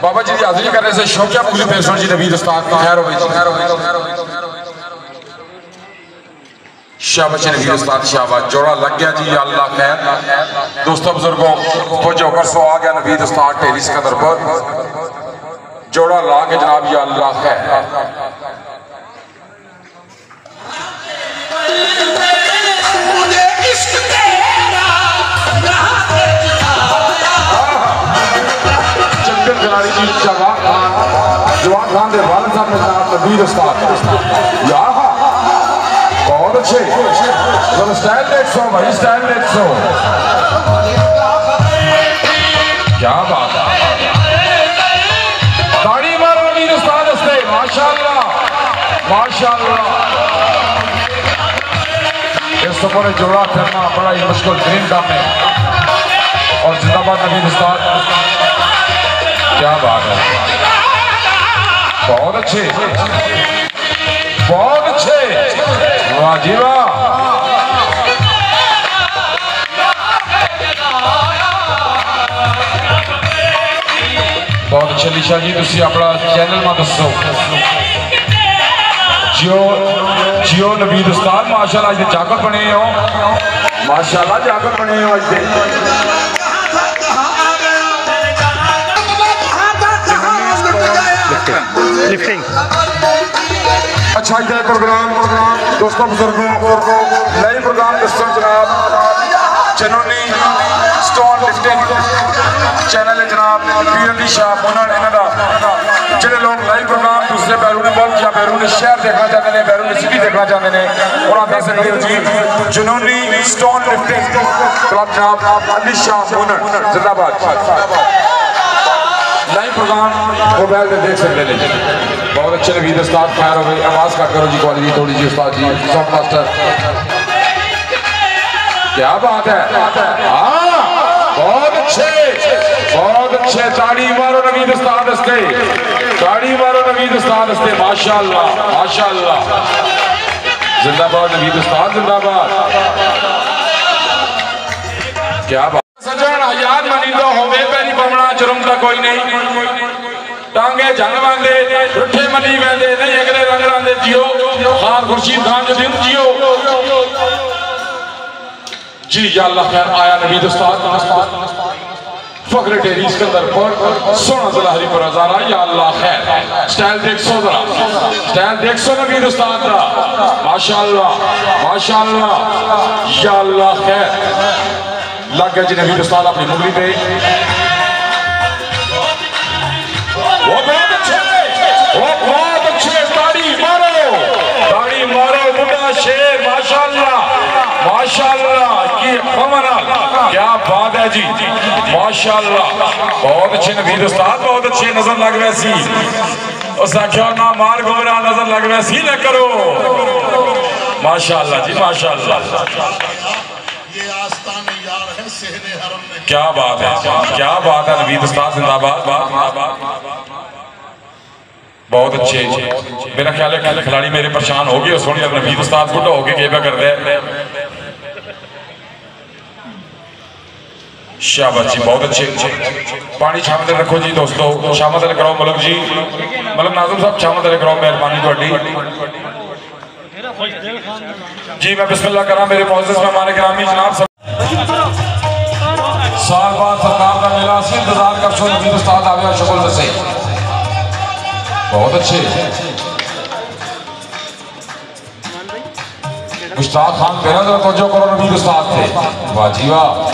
بابا جی حاضری کرنے سے شوکیہ مغلی پیشن جی نبید استاد خیر ہوئی جی۔ شابچ نبید استاد شابچ جوڑا لگ گیا جی یا اللہ خیر۔ دوستوں، بزرگوں پوچھو کر سو آگیا نبید استاد ٹیلی سکندر پر۔ جوڑا لا کے جناب، یا اللہ خیر۔ چکر کھلاڑی جی جوان خان جوان خان دے والد صاحب نے جناب نبید استاد یا ہاں بہت اچھے ذرا سٹائل دیکھ سو بھائی سٹائل دیکھ سو کیا بات ہے داڑھی مارو نبید استاد استے ماشاءاللہ ماشاءاللہ اس سفر جوڑا کرنا بڑا ہی مشکل ترین کام ہے اور زندہ باد نبید استاد کیا بات ہے؟ بہت اچھے۔ بہت اچھے۔ واہ جی واہ۔ بہت اچھے لیشا جی تسی اپنا چینل میں دسو۔ جیو جیو نبید استاد ماشاءاللہ آج دے جاکر بنے ہو۔ ماشاءاللہ جاکر بنے ہو آج دے لفٹنگ اچھا جی، یہ پروگرام دوستوں، بزرگوں نئی پروگرام دستوں جناب جنونی سٹون لفٹنگ چینل جناب پیر علی شاہ مونن انہاں دا۔ جڑے لوگ لائیو پروگرام دوسرے بیرون ملک یا بیرون شہر دیکھنا چاہتے ہیں بیرون سٹی دیکھنا چاہتے ہیں انہاں دا سے نہیں جی۔ جنونی سٹون لفٹنگ کلب جناب علی شاہ مونن زندہ باد۔ لائیو پروگرام موبائل پہ دیکھ سکتے ہیں۔ بہت اچھے نبید جی، استاد خیر ہو گئی۔ آواز کا کرو جی کوالٹی تھوڑی جی استاد جی ساؤنڈ ماسٹر۔ کیا بات ہے؟ ہاں بہت اچھے۔ بہت اچھے۔ تاڑی مارو نبید استاد استے تاڑی مارو نبید استاد استے ماشاءاللہ ماشاءاللہ۔ زندہ باد نبید استاد زندہ باد۔ کیا بات؟ سجن حیات منیدہ ہوئے پیری بمنا جرم تا کوئی نہیں۔ ٹانگے جنگ باندے رٹھے منی بیندے نہیں اگلے رنگ راندے جیو خان خورشید خان جو دن جیو جی یا اللہ خیر آیا نبید استاد فقر ٹیریز کے اندر پر سونا ظلہری پر ازارہ یا اللہ خیر سٹائل دیکھ سو ذرا سٹائل دیکھ سو نبید استاد را ماشاءاللہ ماشاءاللہ یا اللہ خیر لگ گیا جی نبید استاد اپنی مغلی پہ ماشاءاللہ کی خمنا کیا بات ہے جی؟ ماشاءاللہ بہت اچھے نبید استاد بہت اچھے نظر لگ ویسی اس آکھیا نہ مار گورا نظر لگ ویسی نہ کرو۔ ماشاءاللہ جی ماشاءاللہ۔ یہ کیا بات ہے کیا بات ہے نبید استاد زندہ باد؟ بہت اچھے۔ میرا خیال ہے کہ کھلاڑی میرے پریشان ہو گئے سونی اب نبید استاد گھٹا ہو گئے کہ کر دے۔ شابت جی بہت اچھے پانی چھامت رکھو جی دوستو شامت کرو ملک جی ملک ناظم صاحب شامت کرو مہربانی توڑی جی میں بسم اللہ کرام میرے معزز مہمان گرامی جناب سب سال بعد سرکار کا میلہ سی انتظار کر سو نبید استاد آویا شکل سے بہت اچھے مشتاق خان پہنا ذرا توجہ کرو نبید استاد تھے واہ جی واہ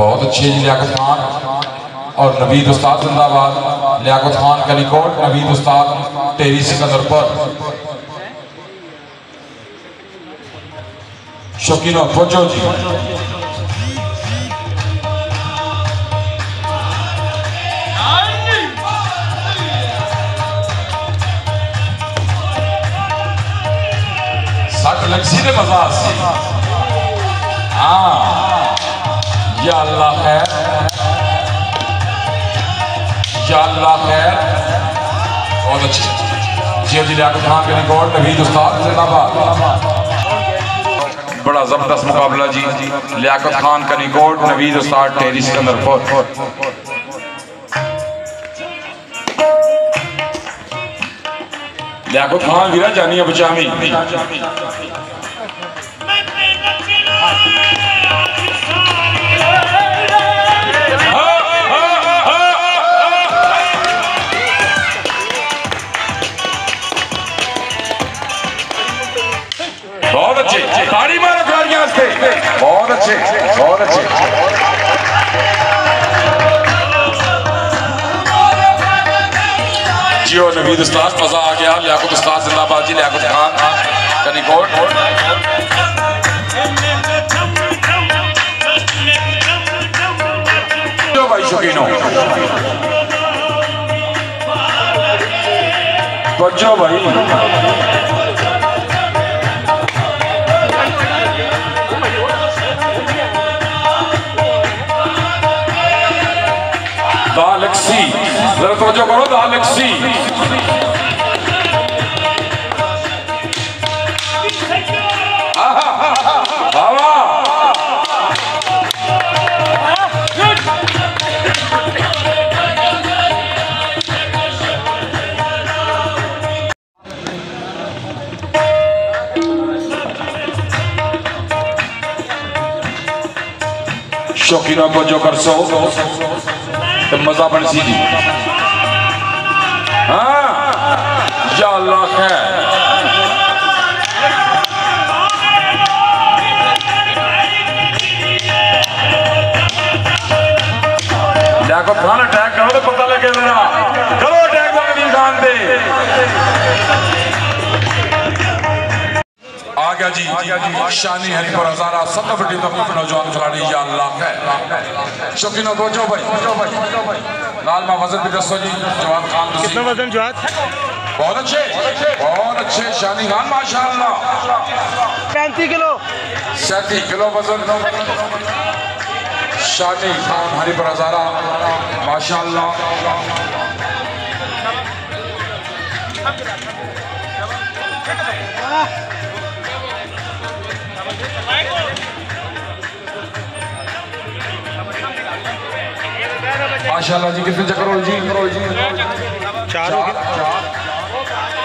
بہت اچھے جی لیاقت خان۔ اور نبید استاد زندہ باد لیاقت خان کلی کوٹ نبید استاد تیری سکندر پر۔ شکینو پوچھو جی۔ سٹ لگسی دے مزاج۔ ہاں۔ یا اللہ خیر۔ یا اللہ خیر۔ بہت اچھی۔ جی ہاں جی لیاقت خان کے ریکارڈ نوید استاد زندہ باد۔ بڑا زبردست مقابلہ جی۔ لیاقت خان کنی کوٹ نوید استاد ٹیری سکندر پور۔ لیاقت خان ویرا جانیا بچامی جیو نوید استاد مزہ آ گیا۔ لیاقت استاد زندہ باد جی لیاقت خان کنی کوٹ۔ جو بھائی شکینوں بچو بھائی۔ دا لکسی ذرا توجہ کرو دا لکسی شوقینوں کو جو کر سو تو مزہ بن سی دی ہاں یا اللہ خیر۔ شانی ہری پر ہزارہ ستر فٹی تک نوجوان کھلاڑی یا اللہ خیر شوقینوں کو جو بھائی۔ لال ماں وزن بھی دسو جی جواد خان دسی کتنا وزن جواد بہت اچھے بہت اچھے شانی خان ماشاءاللہ۔ پینتی کلو۔ سینتی کلو وزن۔ شانی خان ہری پر ہزارہ۔ ماشاءاللہ۔ ماشاءاللہ جی کتنے چکر ہو جی؟ کرو جی۔ چار ہو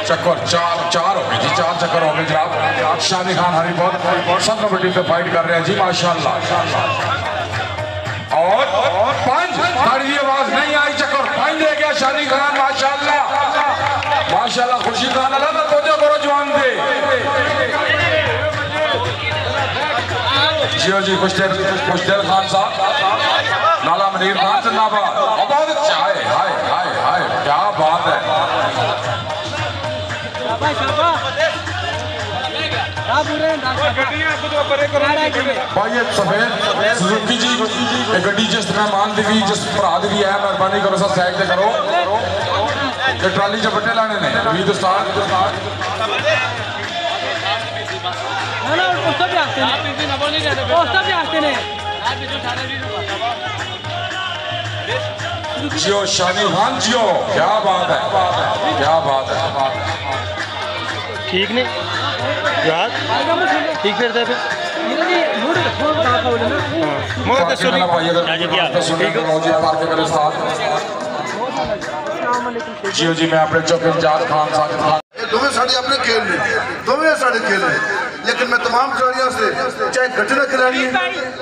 چکر چار چار ہو گئے جی چار چکر ہو گئے جناب۔ شانی خان ہری بہت سب کبڈی پہ فائٹ کر رہے ہیں جی ماشاءاللہ۔ اور پانچ تاڑی آواز نہیں آئی چکر پانچ دے گیا شانی خان ماشاءاللہ۔ ماشاءاللہ خوشی خان اللہ توجہ کرو جوان دے۔ جیو جی خوش دل خوش دل خان صاحب نالا منیر خان سے ناباد اور بہت اچھا ہے ہائے ہائے ہائے کیا بات ہے بھائی ایک سفید سزوکی جی ایک گڈی جس طرح مان دی گئی جس پر آدھ بھی ہے مہربانی کرو سا سیک دے کرو یہ ٹرالی جو بٹے لانے نے وید استاد جیو شانی خان جیو کیا بات ہے؟ کیا بات ہے؟ ٹھیک نہیں؟ ٹھیک پھر دے دسو جیو جی میں اپنے چوک خان خان۔ دوویں ساڑھے اپنے کھیل میں۔ ساڑھے کھیل میں۔ لیکن میں تمام کھلاڑیوں سے چاہے گھٹنا کھلاڑی ہیں،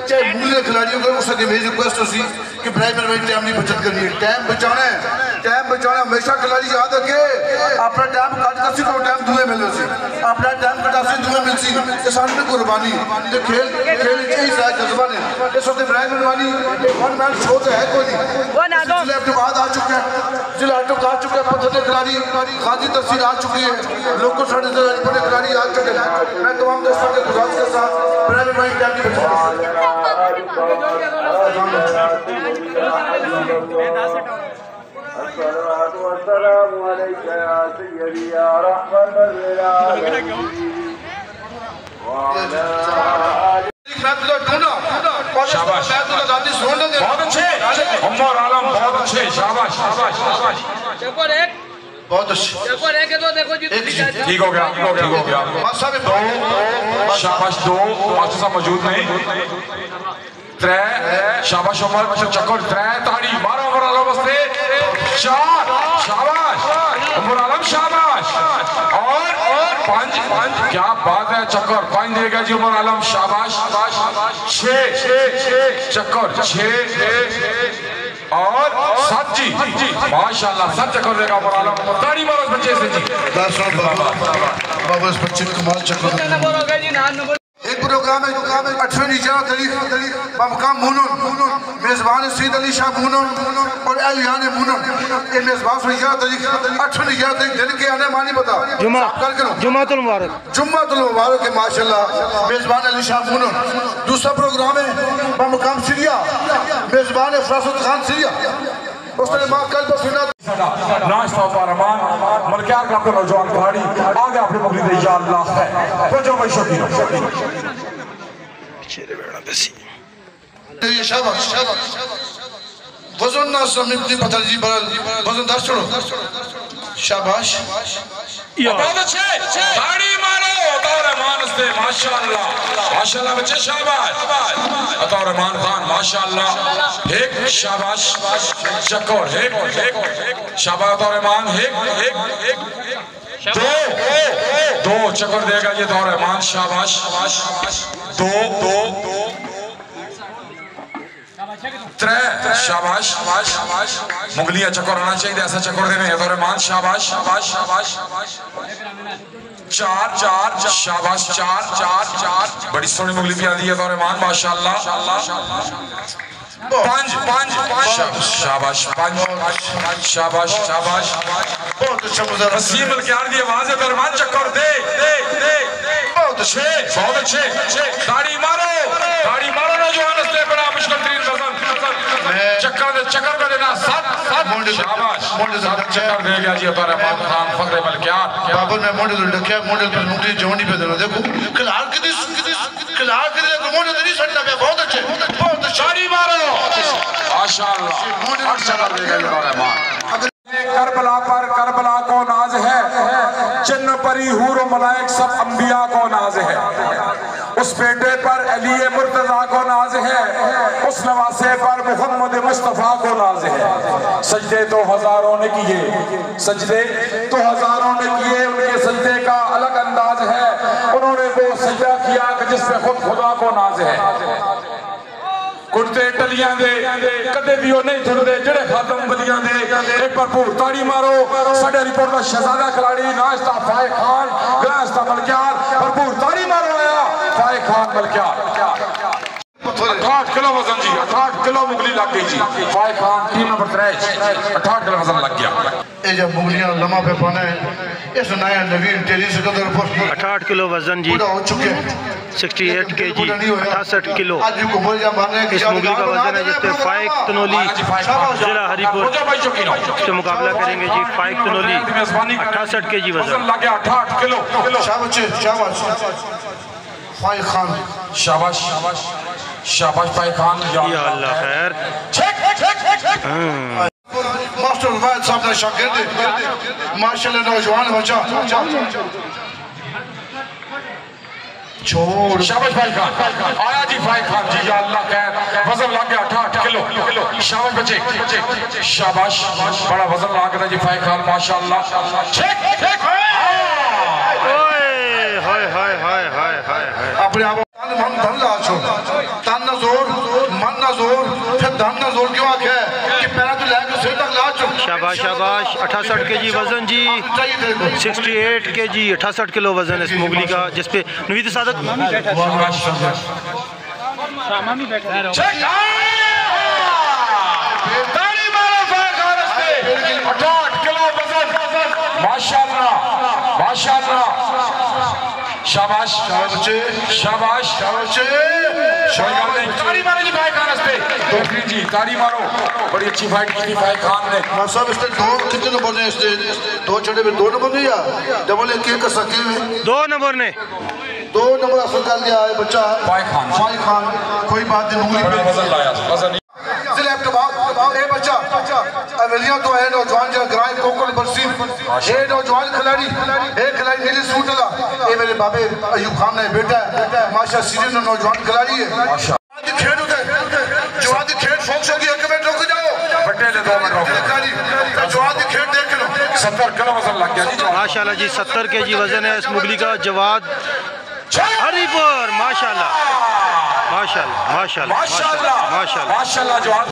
چاہے بھولنے کھلاڑیوں کو، اس کے میری ریکویسٹ ہو سی کہ برائے میں ٹائم نہیں بچت کرنی ہے ٹائم بچانا ہے ٹائم بچانا ہمیشہ کھلاڑی یاد رکھے، اپنا ٹائم کٹ کر سی تو ٹائم دوے ملے سی اپنا ٹائم کٹا سی دوے مل سی سارے میں قربانی یہ کھیل کھیل ہی سارے جذبہ نے اس وقت برائے مہربانی ون مین شو تو ہے کوئی نہیں ضلع اپنے بعد آ چکا ہے ضلع اٹک آ چکا ہے پتھر کھلاڑی خاضی تفصیل آ چکی ہے لوگ کو ساڑھے ضلع بڑے کھلاڑی آ چکے ہیں میں تمام دوستوں کے گزارش کے ساتھ برائے مہربانی ٹائم کی بچانا الصلاة والسلام عليك يا سيدي يا رحمة للعالمين وعلى آلك شاباش بہت اچھے عمر عالم بہت اچھے شاباش شاباش شاباش بہت اچھی ایک جی ٹھیک ہو گیا ٹھیک ہو گیا دو شاباش دو ماسٹر صاحب موجود نہیں ترے شاباش عمر مچھر چکر ترے تاڑی بارہ عمر عالم بستے چار شاباش عمر عالم شاباش۔ اور پانچ کیا بات ہے چکر۔ پانچ دے گا جی عمر عالم شاباش۔ چھ چکر چھ۔ اور سات جی۔ ماشاءاللہ سات چکر دے گا عمر عالم۔ تاڑی مارو اس بچے سے جی۔ دس سال بابا بابا اس بچے کمال چکر پروگرام ہے اٹھویں نجات تاریخ بمقام مونن میزبان سید علی شاہ مونن اور اہلیان مونن۔ یہ میزبان سے نجات تاریخ اٹھویں نجات تاریخ دن کے آنے مانی بتا جمعہ کر کرو۔ جمعہ المبارک۔ جمعہ تل مبارک ہے ماشاءاللہ۔ میزبان علی شاہ مونن۔ دوسرا پروگرام ہے بمقام سریا میزبان فراست خان سریا اس نے ماں کل پر سنا ناشتہ و رحمان ملکیار کا اپنے نوجوان کھاڑی آگے اپنے مغلید یا اللہ ہے تو جو میں شکین چیرے بیڑا دسی یہ شاباش وزن نہ سمجھتی پتہ جی برل وزن دار چھوڑو شاباش یا بہت اچھے کھاڑی مارو عطا رحمان اس نے ماشاءاللہ ماشاءاللہ بچے شاباش عطا رحمان خان ماشاءاللہ ایک شاباش چکر ایک شاباش عطا رحمان ایک ایک دو۔ دو چکر دے گا یہ عطا رحمان شاباش۔ دو دو۔ ترے، شاباش۔ مغلیہ چکر آنا چاہیے، ایسا چکر دے دینے عطا رحمان شاباش شاباش۔ چار چار، شاباش، چار چار چار۔ بڑی سونی مغلی بھی آدھی ہے دور ایمان ماشاءاللہ۔ پانچ پانچ شاباش پانچ شاباش شاباش۔ بہت اچھا مظاہرہ وسیم الکیار دی آواز ہے درمان چکر دے دے دے بہت اچھا چھے بہت اچھے داڑی مارو داڑی مارو نوجوان اس نے بڑا مشکل ترین وزن چکر دے چکر کا دینا سات سات شاباش سات چکر دے گیا جی عطا رحمان خان فخر ملکیار بابا میں موڈل لڑکیا موڈل پر نوکری جوانی پہ دینا دیکھو کلار کی دیس کلار کی دیس موڈل نہیں سڑنا پہ بہت اچھے بہت اچھا داڑی مارو ماشاءاللہ ہر چکر دے گیا جی عطا رحمان کربلا پر کربلا کو ناز ہے۔ جن پری حور و ملائک سب انبیاء کو ناز ہے۔ اس بیٹے پر علی مرتضی کو ناز ہے۔ اس نواسے پر محمد مصطفیٰ کو ناز ہے۔ سجدے تو ہزاروں نے کیے۔ سجدے تو ہزاروں نے کیے۔ ان کے سجدے کا الگ انداز ہے۔ انہوں نے وہ سجدہ کیا کہ جس پہ خود خدا کو ناز ہے۔ کٹتے ٹلیاں دے کدے بھی وہ نہیں تھڑتے جڑے خاتم بلیاں دے ایک پر پور تاڑی مارو سڑے رپورٹ کا شہزادہ کھلاڑی ناشتہ فائے خان گلاشتہ ملکیار پر پور تاڑی مارو آیا فائے خان ملکیار اٹھاٹھ کلو وزن جی اٹھاٹھ کلو مغلی لگ گئی جی فائے خان ٹیم نمبر تریج اٹھاٹھ کلو وزن لگ گیا اے جب مغلیاں لمحہ پہ پانا ہے اس نیا نوین ٹیلی سکندر پر اٹھاٹھ کلو وزن جی ہو چکے سکسٹی ایٹ کے جی اٹھاسٹھ کلو اس مغلی کا وزن ہے جس پہ فائق تنولی ضلع ہری پور نو سے مقابلہ کریں گے جی فائق تنولی اٹھاسٹھ کے جی وزن اٹھاٹھ کلو شاباش فائق خان شاباش شاباش فائے خان یا اللہ خیر ماسٹر وائد صاحب نے شاگردے ماشاءاللہ نوجوان بچا چھوڑ۔ شاباش بھائی خان آیا جی بھائی خان جی یا اللہ خیر وزن لگ گیا اٹھاٹھ کلو۔ شاباش بچے شاباش بڑا وزن لگ گیا جی بھائی خان ماشاءاللہ۔ چھک چھک اپنے آپ تن من دھن لا چھو تن نہ زور من نہ زور پھر دھن نہ زور کیوں آکھا ہے کہ پیرا تو لے کے سر تک لا چھو شاباش شاباش اٹھاسٹھ کے جی وزن جی سکسٹی ایٹ کے جی اٹھاسٹھ کلو وزن ہے اس مغلی کا جس پہ نوید وزن۔ ماشاءاللہ ماشاءاللہ۔ شاباش بچے شاباش۔ مارو جی بھائی خان اس پہ۔ دوسری جی تاڑی مارو۔ بڑی اچھی فائٹ کی تھی بھائی خان نے۔ ماں صاحب اس نے دو کتنے نمبر نے اس نے دو چھڑے میں دو نمبر نہیں یا؟ ڈبل ایک ایک کا سکے میں دو نمبر نے۔ دو نمبر اصل کر لیا ہے بچہ۔ فائق خان۔ کوئی بات نہیں مغلی بڑا پہ۔ وزن لایا۔ وزن ضلع اے بچہ اولیاں تو ہے نوجوان۔ یہ نوجوان کھلاڑی ایک کھلاڑی نیلی سوٹ لگا یہ میرے بابے ایوب خان نے بیٹا ہے۔ ماشاء سیریز نوجوان کھلاڑی ہے۔ کھیڑ ہوتا ہے جوان دی کھیڑ فوکس ہوگی ایک منٹ رک جاؤ۔ بٹے لے دو منٹ روک کھلاڑی جوان دی کھیڑ دیکھ لو۔ ستر کلو وزن لگ گیا جی۔ ماشاءاللہ جی ستر کے جی وزن ہے۔ اس مغلی کا جواد ہری پور۔ ماشاءاللہ۔ ماشاءاللہ ماشاءاللہ ماشاءاللہ ماشاءاللہ۔ جوان